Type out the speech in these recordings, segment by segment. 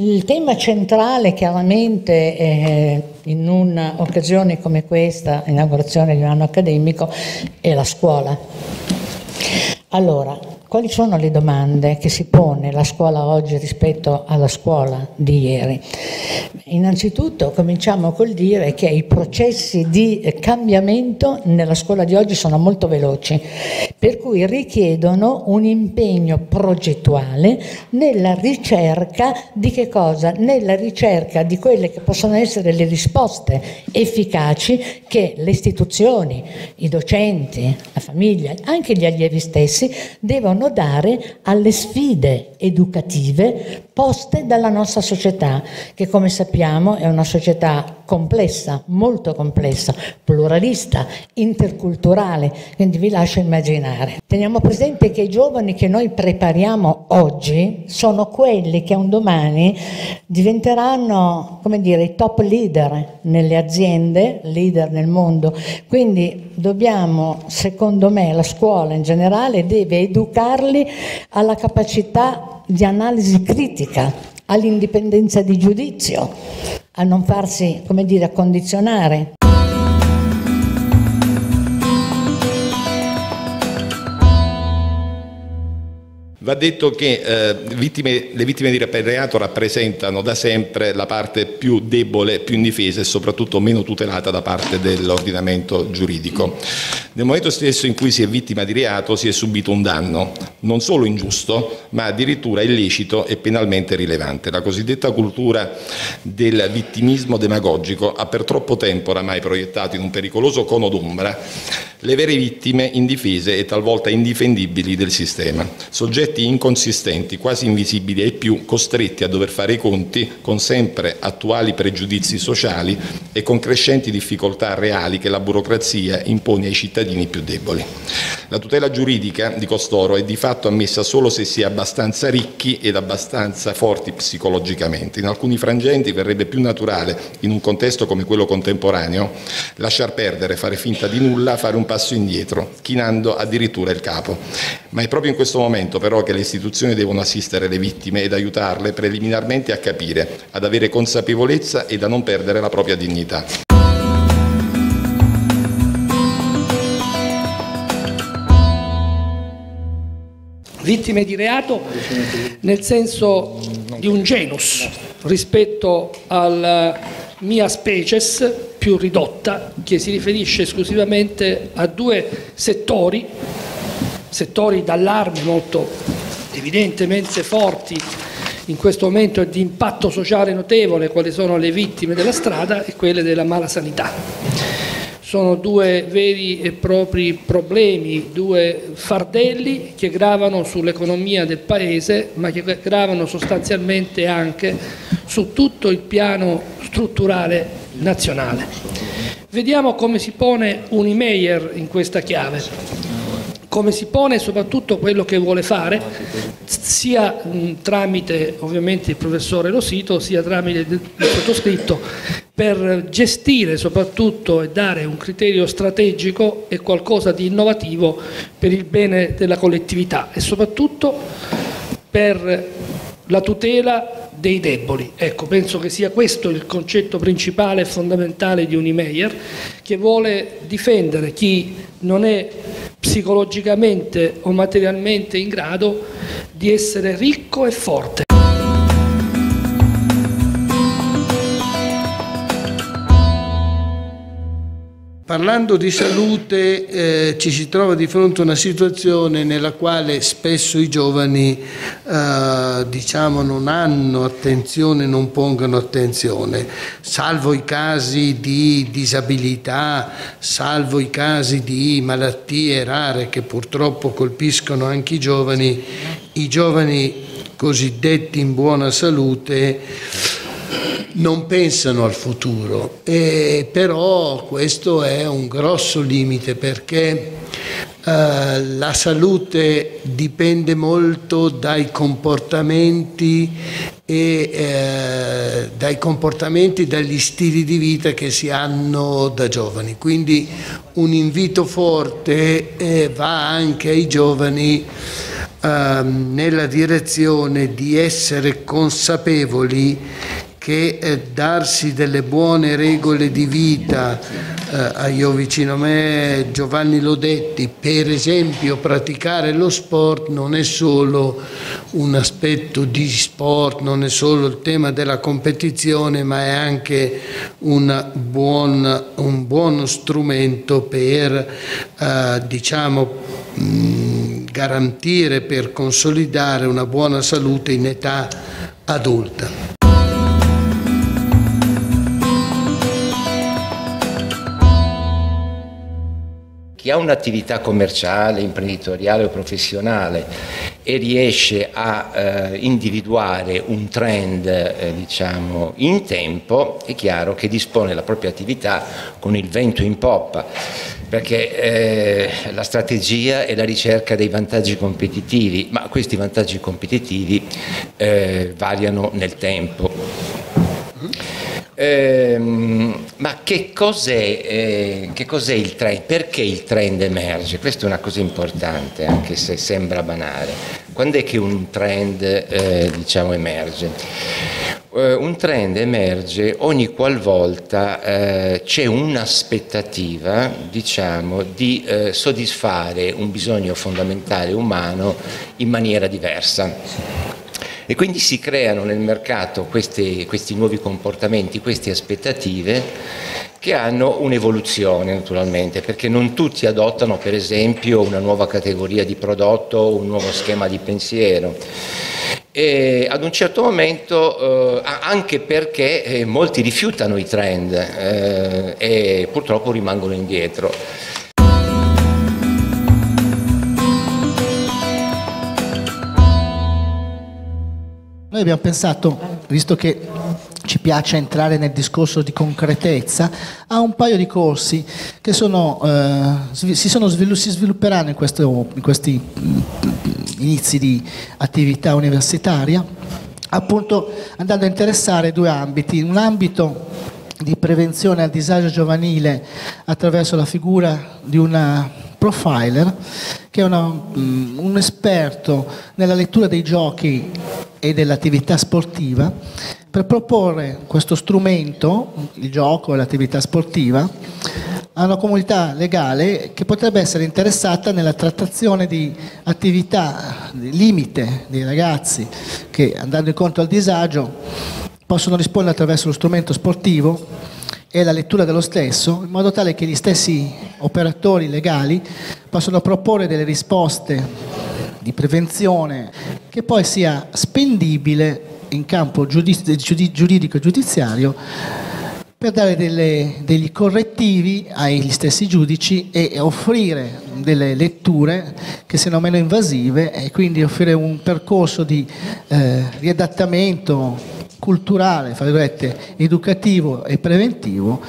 Il tema centrale chiaramente eh, in un'occasione come questa, inaugurazione di un anno accademico, è la scuola. Allora, quali sono le domande che si pone la scuola oggi rispetto alla scuola di ieri? Innanzitutto cominciamo col dire che i processi di cambiamento nella scuola di oggi sono molto veloci, per cui richiedono un impegno progettuale nella ricerca di che cosa? Nella ricerca di quelle che possono essere le risposte efficaci che le istituzioni, i docenti, la famiglia, anche gli allievi stessi devono dare alle sfide educative poste dalla nostra società, che come sappiamo è una società complessa, molto complessa, pluralista, interculturale, quindi vi lascio immaginare. Teniamo presente che i giovani che noi prepariamo oggi sono quelli che un domani diventeranno, come dire, i top leader nelle aziende, leader nel mondo. Quindi dobbiamo, secondo me, la scuola in generale deve educarli alla capacità di analisi critica, all'indipendenza di giudizio, a non farsi, come dire, condizionare. Va detto che eh, vittime, le vittime di reato rappresentano da sempre la parte più debole, più indifesa e soprattutto meno tutelata da parte dell'ordinamento giuridico. Nel momento stesso in cui si è vittima di reato si è subito un danno, non solo ingiusto, ma addirittura illecito e penalmente rilevante. La cosiddetta cultura del vittimismo demagogico ha per troppo tempo oramai proiettato in un pericoloso cono d'ombra le vere vittime indifese e talvolta indifendibili del sistema, soggetti inconsistenti, quasi invisibili ai più, costretti a dover fare i conti con sempre attuali pregiudizi sociali e con crescenti difficoltà reali che la burocrazia impone ai cittadini più deboli. La tutela giuridica di costoro è di fatto ammessa solo se si è abbastanza ricchi ed abbastanza forti psicologicamente. In alcuni frangenti verrebbe più naturale, in un contesto come quello contemporaneo, lasciar perdere, fare finta di nulla, fare un passo indietro, chinando addirittura il capo. Ma è proprio in questo momento però che le istituzioni devono assistere le vittime ed aiutarle preliminarmente a capire, ad avere consapevolezza e a non perdere la propria dignità. Vittime di reato nel senso di un genus rispetto al mia species più ridotta che si riferisce esclusivamente a due settori, settori d'allarme molto evidentemente forti in questo momento e di impatto sociale notevole, quali sono le vittime della strada e quelle della mala sanità. Sono due veri e propri problemi, due fardelli che gravano sull'economia del Paese, ma che gravano sostanzialmente anche su tutto il piano strutturale nazionale. Vediamo come si pone Unimeyer in questa chiave, come si pone soprattutto quello che vuole fare, sia tramite ovviamente il professore Rosito, sia tramite il sottoscritto, per gestire soprattutto e dare un criterio strategico e qualcosa di innovativo per il bene della collettività e soprattutto per la tutela dei deboli. Ecco, penso che sia questo il concetto principale e fondamentale di Unimeyer, che vuole difendere chi non è psicologicamente o materialmente in grado di essere ricco e forte. Parlando di salute eh, ci si trova di fronte a una situazione nella quale spesso i giovani eh, diciamo, non hanno attenzione, non pongono attenzione, salvo i casi di disabilità, salvo i casi di malattie rare che purtroppo colpiscono anche i giovani, i giovani cosiddetti in buona salute non pensano al futuro, e però questo è un grosso limite perché eh, la salute dipende molto dai comportamenti e eh, dai comportamenti, dagli stili di vita che si hanno da giovani. Quindi un invito forte eh, va anche ai giovani ehm, nella direzione di essere consapevoli che eh, darsi delle buone regole di vita, eh, io vicino a me Giovanni Lodetti, per esempio praticare lo sport non è solo un aspetto di sport, non è solo il tema della competizione, ma è anche un, buon, un buono strumento per eh, diciamo, mh, garantire, per consolidare una buona salute in età adulta. Chi ha un'attività commerciale, imprenditoriale o professionale e riesce a eh, individuare un trend eh, diciamo, in tempo, è chiaro che dispone la propria attività con il vento in poppa, perché eh, la strategia è la ricerca dei vantaggi competitivi, ma questi vantaggi competitivi eh, variano nel tempo. Ehm, ma che cos'è, eh, cos'è, il trend? Perché il trend emerge? Questa è una cosa importante, anche se sembra banale. Quando è che un trend eh, diciamo, emerge? Uh, un trend emerge ogni qualvolta uh, c'è un'aspettativa diciamo, di uh, soddisfare un bisogno fondamentale umano in maniera diversa. E quindi si creano nel mercato questi, questi nuovi comportamenti, queste aspettative che hanno un'evoluzione naturalmente, perché non tutti adottano per esempio una nuova categoria di prodotto un nuovo schema di pensiero. E ad un certo momento, eh, anche perché eh, molti rifiutano i trend eh, e purtroppo rimangono indietro. Noi abbiamo pensato, visto che ci piace entrare nel discorso di concretezza, a un paio di corsi che sono, eh, si, sono svilu- si, svilupperanno in, questo, in questi mm, inizi di attività universitaria, appunto andando a interessare due ambiti. Un ambito di prevenzione al disagio giovanile attraverso la figura di una profiler, che è una, um, un esperto nella lettura dei giochi e dell'attività sportiva, per proporre questo strumento, il gioco e l'attività sportiva, a una comunità legale che potrebbe essere interessata nella trattazione di attività di limite dei ragazzi che andando incontro al disagio possono rispondere attraverso lo strumento sportivo e la lettura dello stesso, in modo tale che gli stessi operatori legali possano proporre delle risposte di prevenzione che poi sia spendibile in campo giuridico e giudiziario per dare delle, degli correttivi agli stessi giudici e offrire delle letture che siano meno invasive e quindi offrire un percorso di eh, riadattamento culturale, educativo e preventivo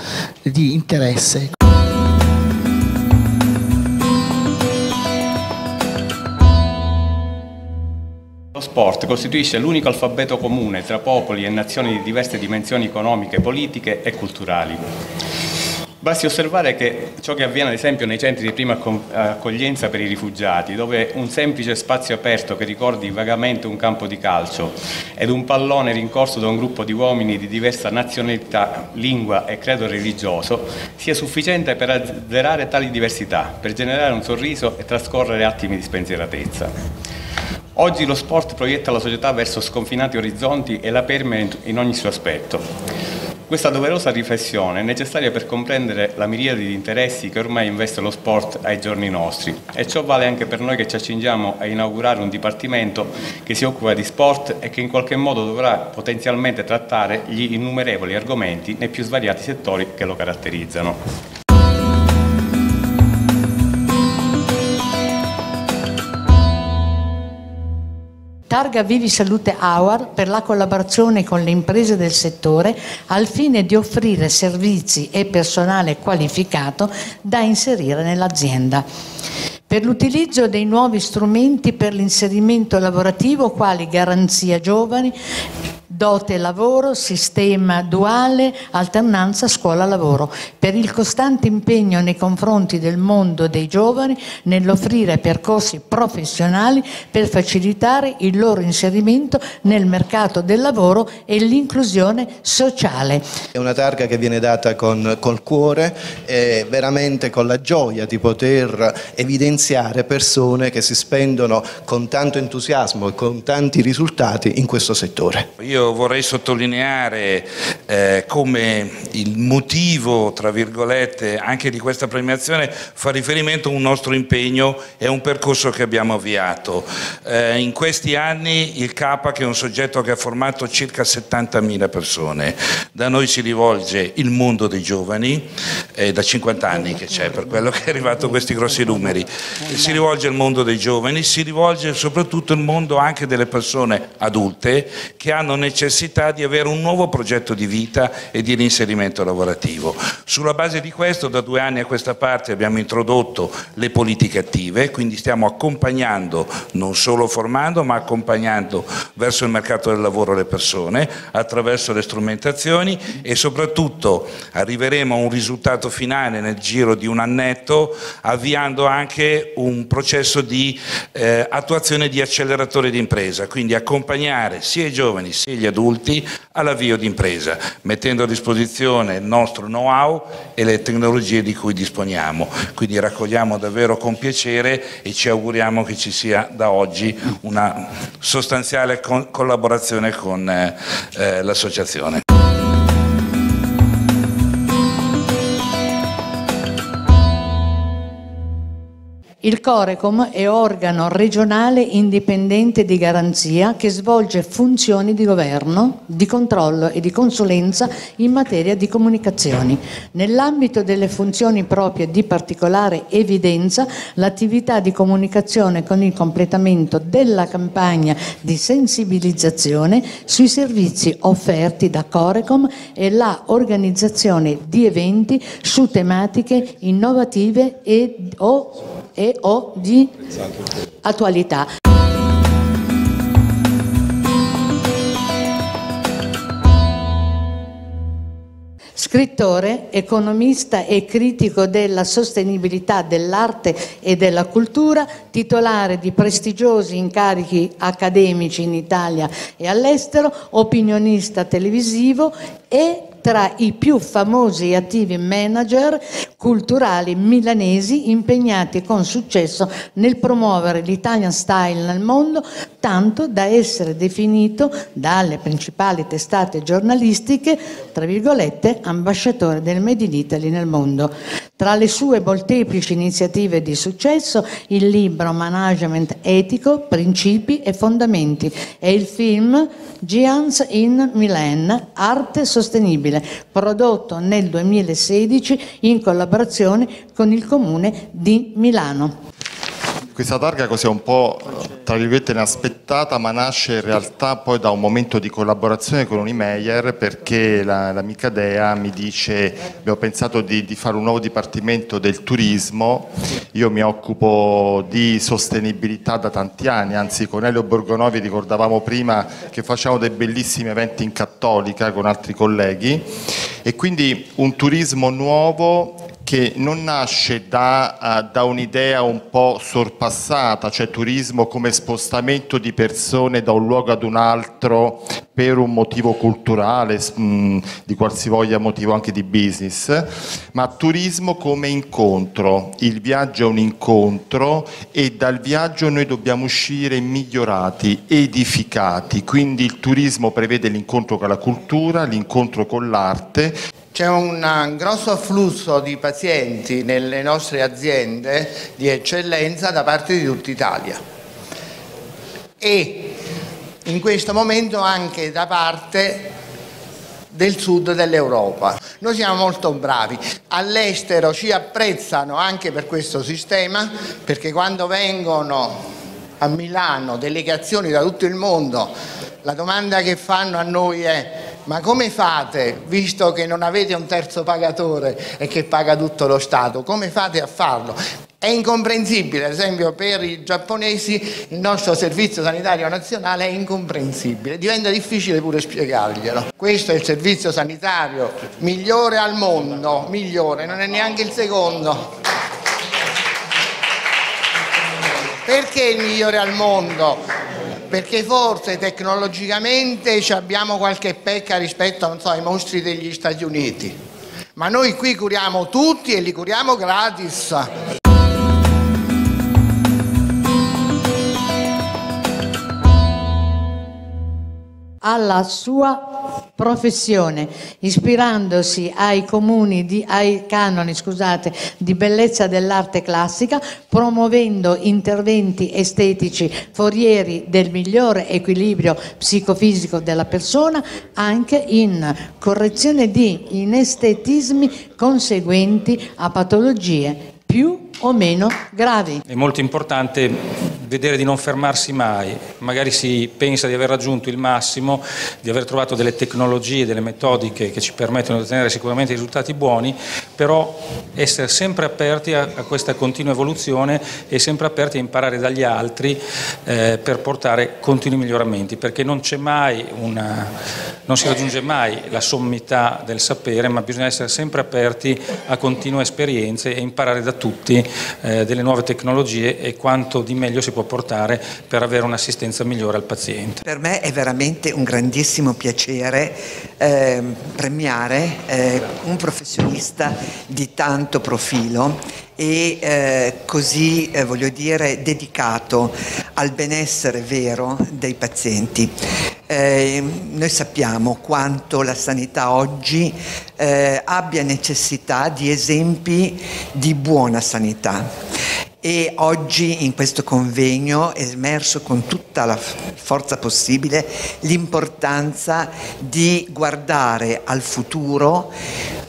di interesse. Lo sport costituisce l'unico alfabeto comune tra popoli e nazioni di diverse dimensioni economiche, politiche e culturali. Basti osservare che ciò che avviene ad esempio nei centri di prima accoglienza per i rifugiati, dove un semplice spazio aperto che ricordi vagamente un campo di calcio ed un pallone rincorso da un gruppo di uomini di diversa nazionalità, lingua e credo religioso, sia sufficiente per azzerare tali diversità, per generare un sorriso e trascorrere attimi di spensieratezza. Oggi lo sport proietta la società verso sconfinati orizzonti e la permea in ogni suo aspetto. Questa doverosa riflessione è necessaria per comprendere la miriade di interessi che ormai investe lo sport ai giorni nostri e ciò vale anche per noi che ci accingiamo a inaugurare un dipartimento che si occupa di sport e che in qualche modo dovrà potenzialmente trattare gli innumerevoli argomenti nei più svariati settori che lo caratterizzano. Targa Vivi Salute Award per la collaborazione con le imprese del settore al fine di offrire servizi e personale qualificato da inserire nell'azienda. Per l'utilizzo dei nuovi strumenti per l'inserimento lavorativo quali garanzia giovani, dote lavoro, sistema duale, alternanza scuola-lavoro, per il costante impegno nei confronti del mondo dei giovani nell'offrire percorsi professionali per facilitare il loro inserimento nel mercato del lavoro e l'inclusione sociale. È una targa che viene data con, col cuore e veramente con la gioia di poter evidenziare persone che si spendono con tanto entusiasmo e con tanti risultati in questo settore. Io vorrei sottolineare eh, come il motivo, tra virgolette, anche di questa premiazione fa riferimento a un nostro impegno e a un percorso che abbiamo avviato. Eh, in questi anni il CAPA, che è un soggetto che ha formato circa 70.000 persone, da noi si rivolge il mondo dei giovani, è da 50 anni che c'è, per quello che è arrivato questi grossi numeri, si rivolge al mondo dei giovani, si rivolge soprattutto al mondo anche delle persone adulte che hanno necessità di avere un nuovo progetto di vita e di reinserimento lavorativo. Sulla base di questo da due anni a questa parte abbiamo introdotto le politiche attive, quindi stiamo accompagnando, non solo formando, ma accompagnando verso il mercato del lavoro le persone attraverso le strumentazioni e soprattutto arriveremo a un risultato finale nel giro di un annetto avviando anche un processo di eh, attuazione di acceleratore di impresa, quindi accompagnare sia i giovani sia gli adulti all'avvio di impresa, mettendo a disposizione il nostro know-how e le tecnologie di cui disponiamo. Quindi raccogliamo davvero con piacere e ci auguriamo che ci sia da oggi una sostanziale collaborazione con eh, eh, l'associazione. Il Corecom è organo regionale indipendente di garanzia che svolge funzioni di governo, di controllo e di consulenza in materia di comunicazioni. Nell'ambito delle funzioni proprie di particolare evidenza, l'attività di comunicazione con il completamento della campagna di sensibilizzazione sui servizi offerti da Corecom e la organizzazione di eventi su tematiche innovative e o e o di attualità. Scrittore, economista e critico della sostenibilità dell'arte e della cultura, titolare di prestigiosi incarichi accademici in Italia e all'estero, opinionista televisivo e tra i più famosi e attivi manager culturali milanesi impegnati con successo nel promuovere l'Italian style nel mondo, tanto da essere definito dalle principali testate giornalistiche, tra virgolette, ambasciatore del Made in Italy nel mondo. Tra le sue molteplici iniziative di successo, il libro Management etico, principi e fondamenti e il film Giants in Milan, arte sostenibile, prodotto nel 2016 in collaborazione con il Comune di Milano. Questa targa così è un po' tra virgolette inaspettata ma nasce in realtà poi da un momento di collaborazione con Unimeyer perché l'amica Dea mi dice abbiamo pensato di, di, fare un nuovo dipartimento del turismo, io mi occupo di sostenibilità da tanti anni, anzi con Elio Borgonovi ricordavamo prima che facciamo dei bellissimi eventi in cattolica con altri colleghi. E quindi un turismo nuovo che non nasce da, uh, da un'idea un po' sorpassata, cioè turismo come spostamento di persone da un luogo ad un altro per un motivo culturale, mm, di qualsivoglia motivo anche di business, ma turismo come incontro. Il viaggio è un incontro e dal viaggio noi dobbiamo uscire migliorati, edificati, quindi il turismo prevede l'incontro con la cultura, l'incontro con l'arte c'è un grosso afflusso di pazienti nelle nostre aziende di eccellenza da parte di tutta Italia e in questo momento anche da parte del sud dell'Europa. Noi siamo molto bravi, all'estero ci apprezzano anche per questo sistema perché quando vengono a Milano delegazioni da tutto il mondo la domanda che fanno a noi è ma come fate, visto che non avete un terzo pagatore e che paga tutto lo Stato, come fate a farlo? È incomprensibile, ad esempio per i giapponesi il nostro servizio sanitario nazionale è incomprensibile, diventa difficile pure spiegarglielo. Questo è il servizio sanitario migliore al mondo, migliore, non è neanche il secondo. Perché il migliore al mondo? Perché forse tecnologicamente abbiamo qualche pecca rispetto so, ai mostri degli Stati Uniti. Ma noi qui curiamo tutti e li curiamo gratis. Alla sua professione, ispirandosi ai, di, ai canoni scusate, di bellezza dell'arte classica, promuovendo interventi estetici forieri del migliore equilibrio psicofisico della persona, anche in correzione di inestetismi conseguenti a patologie più o meno gravi. È molto importante vedere di non fermarsi mai, magari si pensa di aver raggiunto il massimo, di aver trovato delle tecnologie, delle metodiche che ci permettono di ottenere sicuramente risultati buoni, però essere sempre aperti a, a questa continua evoluzione e sempre aperti a imparare dagli altri eh, per portare continui miglioramenti, perché non c'è mai una, non si raggiunge mai la sommità del sapere, ma bisogna essere sempre aperti a continue esperienze e imparare da tutti eh, delle nuove tecnologie e quanto di meglio si può portare per avere un'assistenza migliore al paziente. Per me è veramente un grandissimo piacere eh, premiare eh, un professionista di tanto profilo e eh, così eh, voglio dire dedicato al benessere vero dei pazienti. Eh, noi sappiamo quanto la sanità oggi eh, abbia necessità di esempi di buona sanità e oggi in questo convegno è emerso con tutta la forza possibile l'importanza di guardare al futuro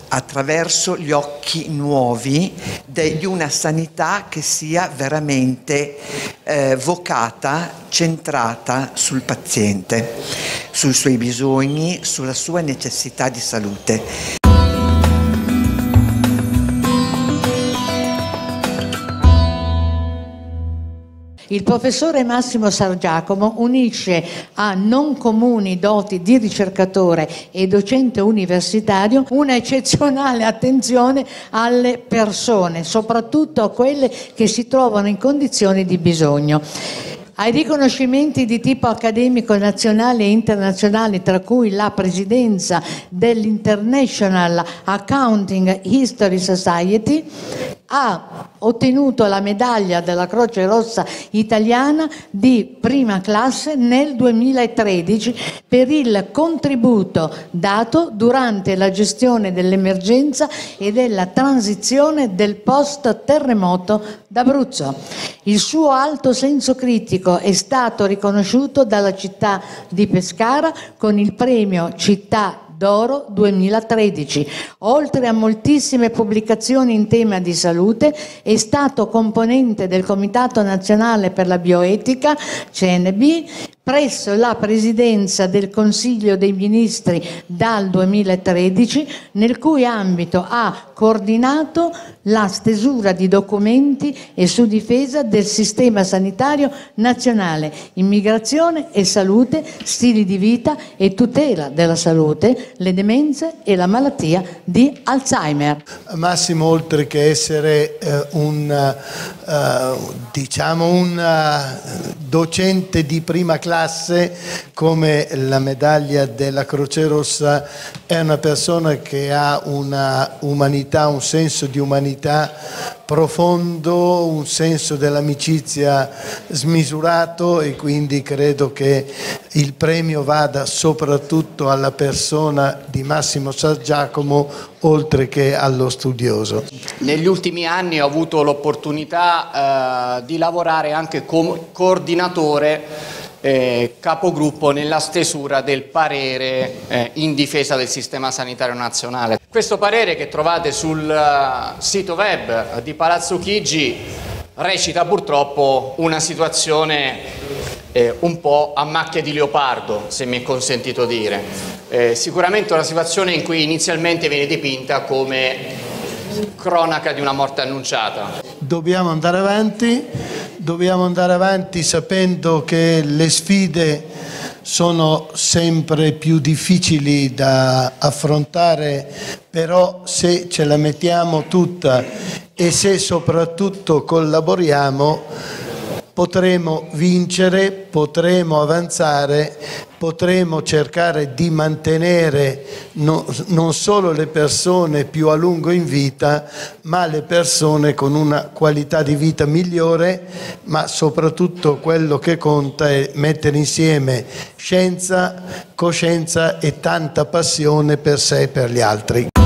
attraverso gli occhi nuovi di una sanità che sia veramente eh, vocata, centrata sul paziente, sui suoi bisogni, sulla sua necessità di salute. Il professore Massimo Sargiacomo unisce a non comuni doti di ricercatore e docente universitario una eccezionale attenzione alle persone, soprattutto a quelle che si trovano in condizioni di bisogno. Ai riconoscimenti di tipo accademico nazionale e internazionale, tra cui la presidenza dell'International Accounting History Society, ha ottenuto la medaglia della Croce Rossa italiana di prima classe nel 2013 per il contributo dato durante la gestione dell'emergenza e della transizione del post terremoto d'Abruzzo. Il suo alto senso critico è stato riconosciuto dalla città di Pescara con il premio Città d'Oro 2013. Oltre a moltissime pubblicazioni in tema di salute, è stato componente del Comitato Nazionale per la Bioetica, CNB, presso la Presidenza del Consiglio dei Ministri dal 2013, nel cui ambito ha coordinato la stesura di documenti e su difesa del sistema sanitario nazionale, immigrazione e salute, stili di vita e tutela della salute, le demenze e la malattia di Alzheimer. Massimo, oltre che essere eh, un, uh, diciamo un uh, docente di prima classe, classe come la medaglia della Croce Rossa è una persona che ha una umanità, un senso di umanità profondo, un senso dell'amicizia smisurato e quindi credo che il premio vada soprattutto alla persona di Massimo San Giacomo oltre che allo studioso. Negli ultimi anni ho avuto l'opportunità eh, di lavorare anche come coordinatore eh, capogruppo nella stesura del parere eh, in difesa del sistema sanitario nazionale. Questo parere che trovate sul uh, sito web di Palazzo Chigi recita purtroppo una situazione eh, un po' a macchia di leopardo, se mi è consentito dire. Eh, sicuramente una situazione in cui inizialmente viene dipinta come cronaca di una morte annunciata. Dobbiamo andare avanti, dobbiamo andare avanti sapendo che le sfide sono sempre più difficili da affrontare, però se ce la mettiamo tutta e se soprattutto collaboriamo potremo vincere, potremo avanzare, potremo cercare di mantenere no, non solo le persone più a lungo in vita, ma le persone con una qualità di vita migliore, ma soprattutto quello che conta è mettere insieme scienza, coscienza e tanta passione per sé e per gli altri.